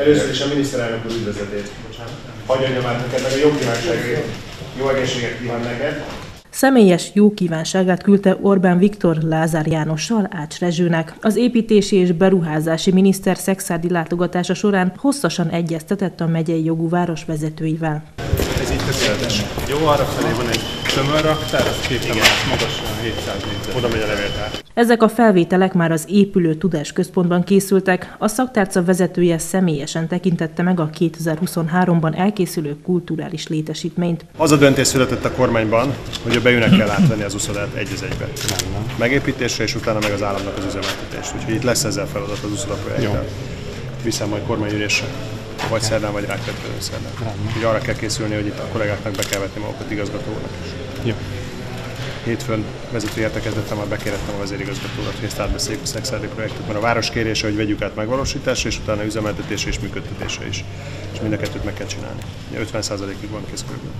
Először is a miniszterelnök úr üdvözletét. Hagyj adja már neked, meg a jó kívánságért. Jó egészséget kíván neked. Személyes jó kívánságát küldte Orbán Viktor Lázár Jánossal Ács Rezsőnek. Az építési és beruházási miniszter szexádi látogatása során hosszasan egyeztetett a megyei jogú város vezetőivel. Ez így tökéletes. Jó, arra felé van egy tömör raktár, az két emelet magas, 700 méter. Oda megy a levéltár. Ezek a felvételek már az épülő tudásközpontban készültek, a szaktárca vezetője személyesen tekintette meg a 2023-ban elkészülő kulturális létesítményt. Az a döntés született a kormányban, hogy a beűnek kell átvenni az uszodát egy az egybe. Megépítésre és utána meg az államnak az üzemeltetés. Úgyhogy itt lesz ezzel feladat az uszoda projekttel. Viszem majd kormányülésre. Vagy szerdán, vagy rákövetkező szerdán. Úgyhogy arra kell készülni, hogy itt a kollégáknak be kell vetni magukat igazgatónak is. Jó. Hétfőn vezető értekezlettem, már bekérettem a vezérigazgatórat, hogy ezt átbeszéljük a szexádi projektet, mert a város kérése, hogy vegyük át megvalósításra, és utána üzemeltetése és működtetése is. És mind a kettőt meg kell csinálni. Ugye 50%-ig van kész körülbelül.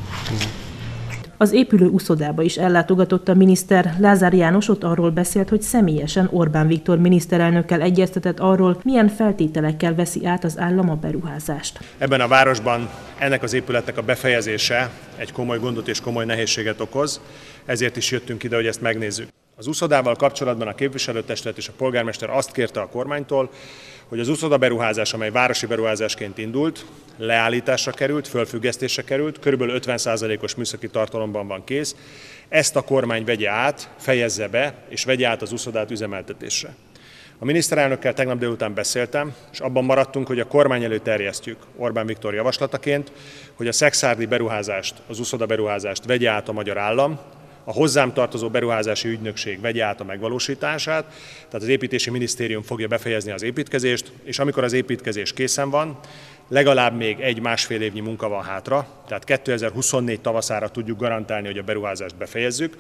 Az épülő uszodába is ellátogatott a miniszter. Lázár János ott arról beszélt, hogy személyesen Orbán Viktor miniszterelnökkel egyeztetett arról, milyen feltételekkel veszi át az állam a beruházást. Ebben a városban ennek az épületnek a befejezése egy komoly gondot és komoly nehézséget okoz, ezért is jöttünk ide, hogy ezt megnézzük. Az uszodával kapcsolatban a képviselőtestület és a polgármester azt kérte a kormánytól, hogy az uszoda beruházás, amely városi beruházásként indult, leállításra került, fölfüggesztésre került, körülbelül 50%-os műszaki tartalomban van kész, ezt a kormány vegye át, fejezze be, és vegye át az uszodát üzemeltetésre. A miniszterelnökkel tegnap délután beszéltem, és abban maradtunk, hogy a kormány elő terjesztjük Orbán Viktor javaslataként, hogy a szexárdi beruházást, az uszoda beruházást vegye át a magyar állam, a hozzám tartozó beruházási ügynökség vegye át a megvalósítását, tehát az építési minisztérium fogja befejezni az építkezést, és amikor az építkezés készen van, legalább még egy-másfél évnyi munka van hátra, tehát 2024 tavaszára tudjuk garantálni, hogy a beruházást befejezzük,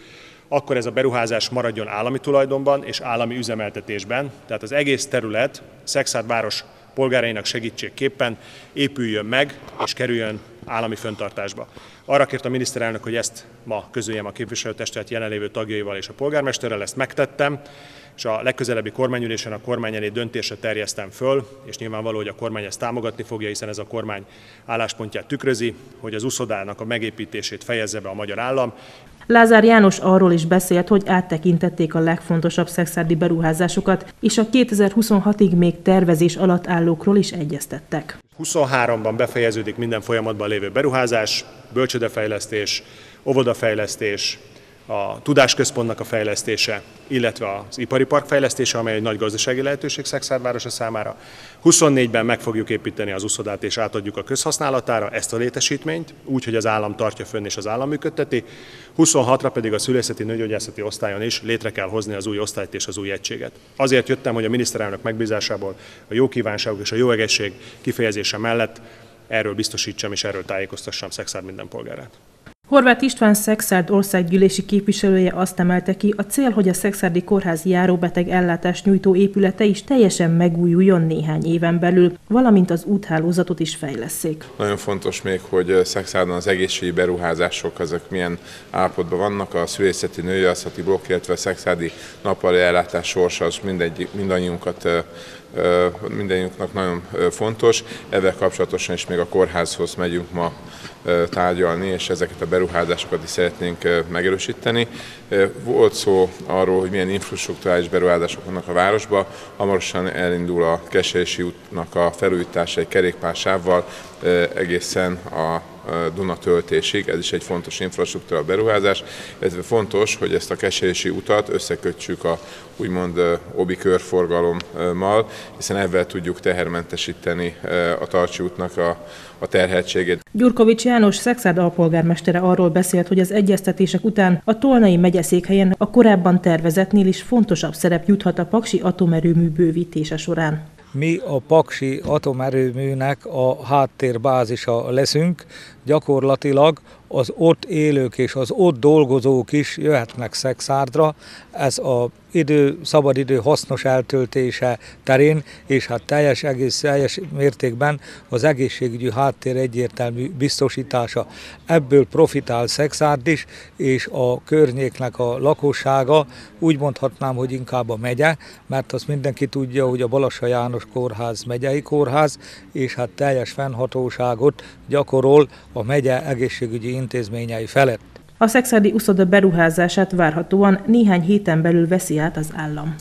akkor ez a beruházás maradjon állami tulajdonban és állami üzemeltetésben, tehát az egész terület Szexárd város polgárainak segítségképpen épüljön meg és kerüljön állami föntartásba. Arra kért a miniszterelnök, hogy ezt ma közöljem a képviselőtestület jelenlévő tagjaival és a polgármesterrel, ezt megtettem, és a legközelebbi kormányülésen a kormány elé döntésre terjesztem föl, és nyilvánvaló, hogy a kormány ezt támogatni fogja, hiszen ez a kormány álláspontját tükrözi, hogy az uszodának a megépítését fejezze be a magyar állam, Lázár János arról is beszélt, hogy áttekintették a legfontosabb szexárdi beruházásokat, és a 2026-ig még tervezés alatt állókról is egyeztettek. 23-ban befejeződik minden folyamatban lévő beruházás, bölcsödefejlesztés, óvodafejlesztés, a tudásközpontnak a fejlesztése, illetve az ipari park fejlesztése, amely egy nagy gazdasági lehetőség Szexárvárosa számára. 24-ben meg fogjuk építeni az uszodát és átadjuk a közhasználatára ezt a létesítményt, úgy, hogy az állam tartja fönn és az állam működteti. 26-ra pedig a szülészeti nőgyógyászati osztályon is létre kell hozni az új osztályt és az új egységet. Azért jöttem, hogy a miniszterelnök megbízásából a jó kívánságok és a jó egészség kifejezése mellett erről biztosítsam és erről tájékoztassam Szexárd minden polgárát. Horváth István Szexárd országgyűlési képviselője azt emelte ki, a cél, hogy a Szexárdi Kórház járóbeteg ellátást nyújtó épülete is teljesen megújuljon néhány éven belül, valamint az úthálózatot is fejleszék. Nagyon fontos még, hogy Szexárdon az egészségügyi beruházások azok milyen állapotban vannak, a szülészeti nőgyászati blokk, illetve a szexádi nappali ellátás sorsa az mindegy, mindannyiunkat mindannyiunknak nagyon fontos. Ezzel kapcsolatosan is még a kórházhoz megyünk ma tárgyalni, és ezeket a beruházásokat is szeretnénk megerősíteni. Volt szó arról, hogy milyen infrastruktúrális beruházások vannak a városban. Hamarosan elindul a Kesési útnak a felújítása egy kerékpársávval egészen a Duna töltésig, ez is egy fontos infrastruktúra beruházás, Ez fontos, hogy ezt a kesési utat összekötsük a úgymond obi körforgalommal, hiszen ebben tudjuk tehermentesíteni a Tarcsi útnak a, a terheltségét. Gyurkovics János Szexárd alpolgármestere arról beszélt, hogy az egyeztetések után a Tolnai megyeszékhelyen a korábban tervezetnél is fontosabb szerep juthat a Paksi atomerőmű bővítése során. Mi a Paksi atomerőműnek a háttérbázisa leszünk, gyakorlatilag az ott élők és az ott dolgozók is jöhetnek Szexárdra. Ez a idő, szabadidő hasznos eltöltése terén, és hát teljes, egész, teljes mértékben az egészségügyi háttér egyértelmű biztosítása. Ebből profitál Szexárd is, és a környéknek a lakossága, úgy mondhatnám, hogy inkább a megye, mert azt mindenki tudja, hogy a Balassa János kórház megyei kórház, és hát teljes fennhatóságot gyakorol a megye egészségügyi intézményei felett. A szexádi uszoda beruházását várhatóan néhány héten belül veszi át az állam.